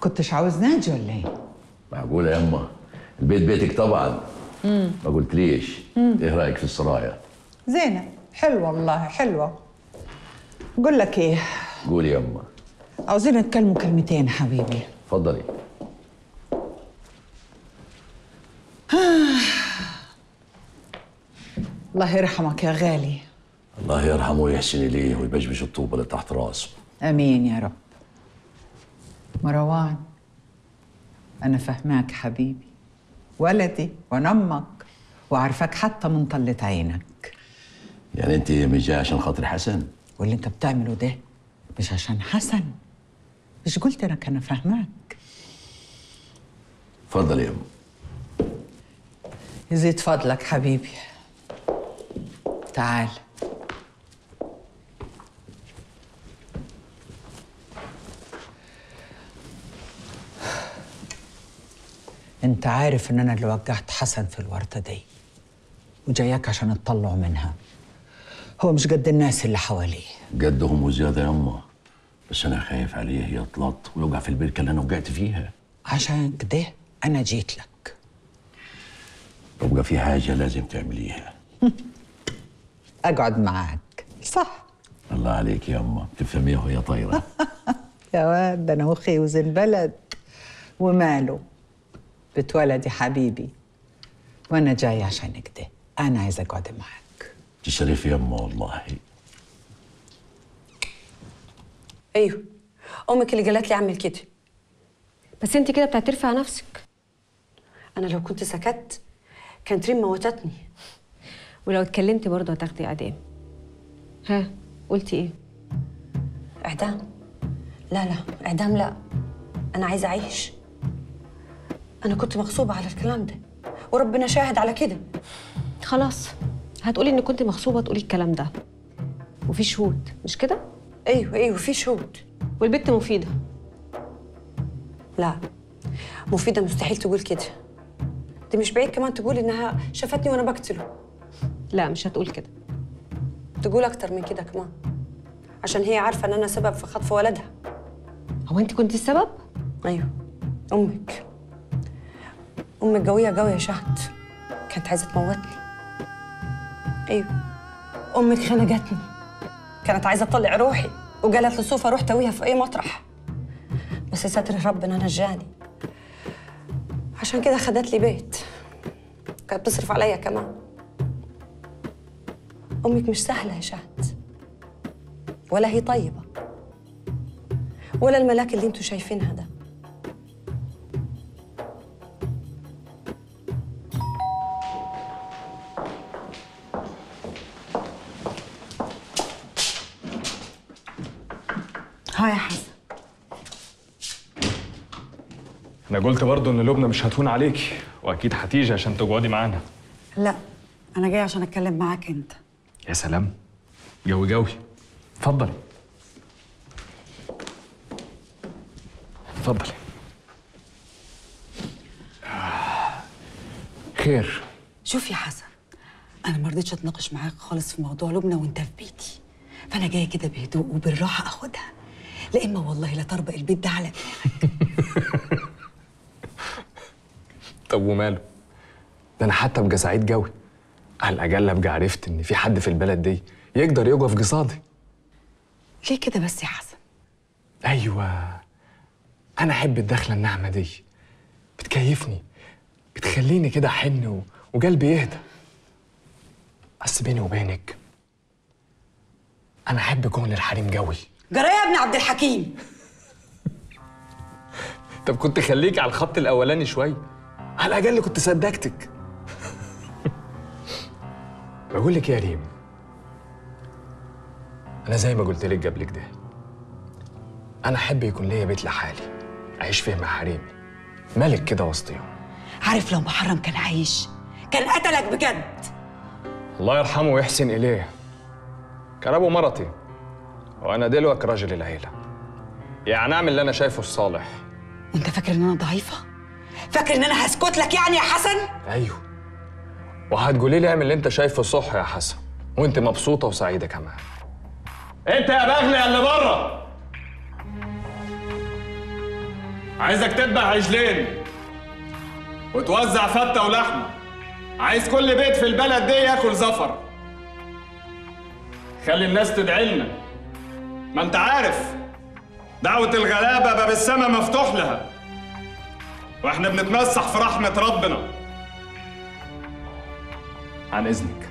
كنتش عاوز ناجي ولا إيه؟ معقولة يا البيت بيتك طبعا. ما قلتليش إيه رأيك في السرايا؟ زينة. حلوة والله حلوة. بقول لك إيه؟ قولي يا أما عاوزين نتكلموا كلمتين حبيبي. اتفضلي الله يرحمك يا غالي. الله يرحمه ويحسن إليه ويبشبش الطوبة اللي تحت راسه. آمين يا رب. مروان أنا فهماك حبيبي. ولدي وأنا أمك وعارفاك حتى من طلة عينك. يعني أنت مش جاي عشان خاطر حسن؟ واللي أنت بتعمله ده مش عشان حسن. مش قلت لك أنا فهماك. اتفضلي يا أما يزيد فضلك حبيبي. تعال. انت عارف ان أنا اللي وجهت حسن في الورطة دي. وجاياك عشان تطلعه منها. هو مش قد الناس اللي حواليه. جدهم وزيادة يا أما بس أنا خايف عليه يطلط ويوقع في البركة اللي أنا وقعت فيها. عشان كده أنا جيت لك. يبقى في حاجة لازم تعمليها. أقعد معاك. صح. الله عليك يا أما بتفهميها وهي طايرة. يا واد ده أنا أخي وزن بلد. وماله. بتولدي حبيبي. وأنا جاي عشان كده أنا عايزه اقعد معاك تشرف يا أما والله. أيوه. أمك اللي قالت لي أعمل كده. بس أنت كده بتعترفي على نفسك. أنا لو كنت سكت كانت ريم موتتني. ولو اتكلمتي برضه هتاخدي إعدام. ها قلتي إيه؟ إعدام. لا لا إعدام لا. أنا عايزة أعيش. أنا كنت مغصوبة على الكلام ده وربنا شاهد على كده. خلاص هتقولي ان كنت مغصوبة تقولي الكلام ده. وفي شهود مش كده؟ أيوه أيوه في شهود. والبت مفيدة. لا مفيدة مستحيل تقول كده. دي مش بعيد كمان تقول إنها شافتني وأنا بقتله. لا مش هتقول كده. تقول أكتر من كده كمان عشان هي عارفة إن أنا سبب في خطف ولدها. هو أنت كنت السبب؟ أيوه أمك. قوية قوية يا شهد كانت عايزة تموتني. أيوه. أمك خنقتني. كانت عايزة تطلع روحي. وقالت لصوفة روح تويها في أي مطرح. بس ستر ربنا نجاني. عشان كده خدت لي بيت. كانت بتصرف عليا كمان. أمك مش سهلة يا شهد ولا هي طيبة. ولا الملاك اللي أنتوا شايفينها ده. ها يا حسن. أنا قلت برضه إن لبنى مش هتهون عليكي وأكيد هتيجي عشان تقعدي معانا. لا أنا جاي عشان أتكلم معاك أنت. يا سلام. جوي جوي. اتفضلي. اتفضلي. خير. شوف يا حسن أنا ما رضيتش أتناقش معاك خالص في موضوع لبنى وأنت في بيتي. فأنا جاية كده بهدوء وبالراحة أخدها. لا إما والله لا طربق البيت ده على دماغك طب وماله؟ ده أنا حتى أبقى سعيد جوي. على الأقل أبقى عرفت إن في حد في البلد دي يقدر يقف قصادي. ليه كده بس يا حسن؟ أيوه أنا أحب الدخلة الناعمة دي. بتكيفني بتخليني كده احن و- وقلبي يهدى. بس بيني وبينك أنا أحب كون الحريم جوي جرى يا ابن عبد الحكيم. طب كنت خليك على الخط الأولاني شوية على الأقل كنت صدقتك. بقول لك يا ريم؟ أنا زي ما قلت لك قبل كده أنا أحب يكون ليا بيت لحالي. أعيش فيه مع حريمي. ملك كده وسطيهم عارف لو محرم كان عايش كان قتلك بجد. الله يرحمه ويحسن إليه. كان أبو مرتي. وأنا دلوقتي راجل العيلة. يعني أعمل اللي أنا شايفه الصالح. وانت فاكر إن أنا ضعيفة؟ فاكر إن أنا هسكت لك يعني يا حسن؟ أيوه. وهتقولي لي اعمل اللي أنت شايفه صح يا حسن. وأنت مبسوطة وسعيدة كمان. أنت يا بغلي اللي بره. عايزك تذبح عجلين وتوزع فتة ولحمة. عايز كل بيت في البلد دي ياكل زفر. خلي الناس تدعي لنا. ما انت عارف دعوة الغلابة باب السما مفتوح لها. وإحنا بنتمسح في رحمة ربنا. عن إذنك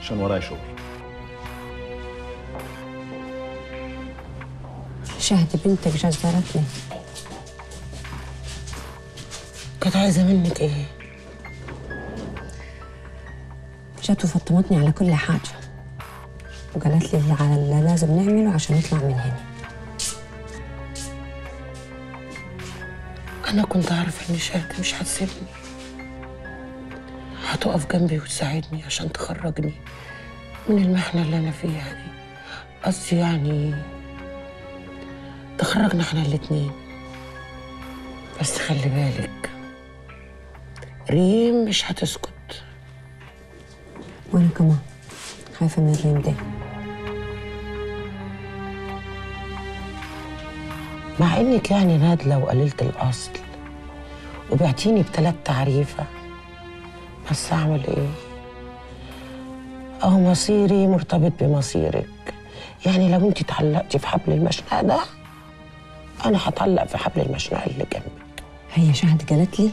عشان ورايا شغل. شهد بنتك جزرتني. كانت عايزة منك إيه؟ جت وفطمتني على كل حاجة. وقالت لي على اللي لازم نعمله عشان نطلع من هنا. أنا كنت عارفة إن شهد مش هتسيبني. هتقف جنبي وتساعدني عشان تخرجني من المحنة اللي أنا فيها دي. قصدي يعني تخرجنا إحنا الاتنين. بس خلي بالك ريم مش هتسكت. وأنا كمان خايفة من الريم ده. مع انك يعني نادلة وقليلة الأصل. وبعتيني بتلات تعريفة. بس أعمل إيه؟ أهو مصيري مرتبط بمصيرك. يعني لو أنت اتعلقتي في حبل المشنقة ده أنا هتعلق في حبل المشنقة اللي جنبك. هي شهد قالت لي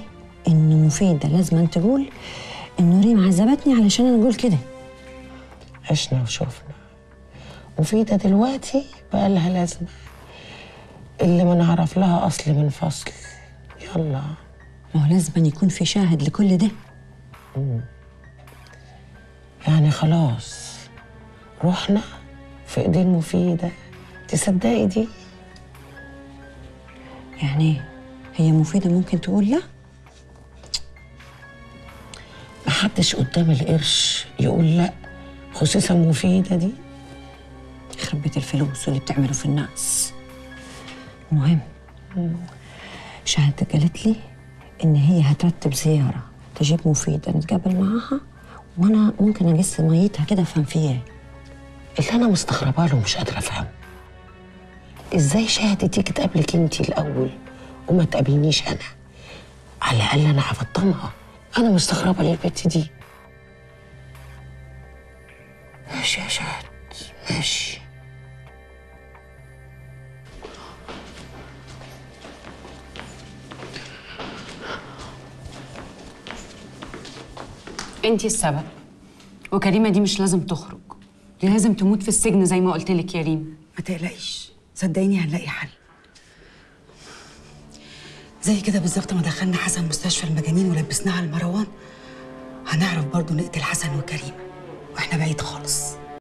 إنه مفيدة لازم أن تقول إنه ريم عذبتني علشان أنا أقول كده. عشنا وشوفنا. مفيدة دلوقتي بقى لها لازمة. اللي ما نعرف لها أصل من فصل. يلا. ما هو لازم يكون في شاهد لكل ده. يعني خلاص. رحنا في ايدين مفيدة تصدقي دي؟ يعني هي مفيدة ممكن تقول لا؟ محدش قدام القرش يقول لا. خصوصا مفيدة دي. يخرب بيت الفلوس واللي بتعمله في الناس. المهم شهد قالت لي إن هي هترتب زيارة تجيب مفيدة نتقابل معاها وأنا ممكن أقص ميتها كده أفهم فيها اللي أنا مستغربة له مش قادرة افهمه إزاي شهد تيجي تقابلك انت الأول وما تقابلنيش أنا؟ على الأقل أنا هفطمها أنا مستغربة للبت دي. ماشي يا شهد ماشي. انتي السبب. وكريمة دي مش لازم تخرج. دي لازم تموت في السجن زي ما قلت لك يا ريم. ما تقلقيش. صدقيني هنلاقي حل. زي كده بالظبط ما دخلنا حسن مستشفى المجانين ولبسناه على المروان هنعرف برضه نقتل حسن وكريم وإحنا بعيد خالص.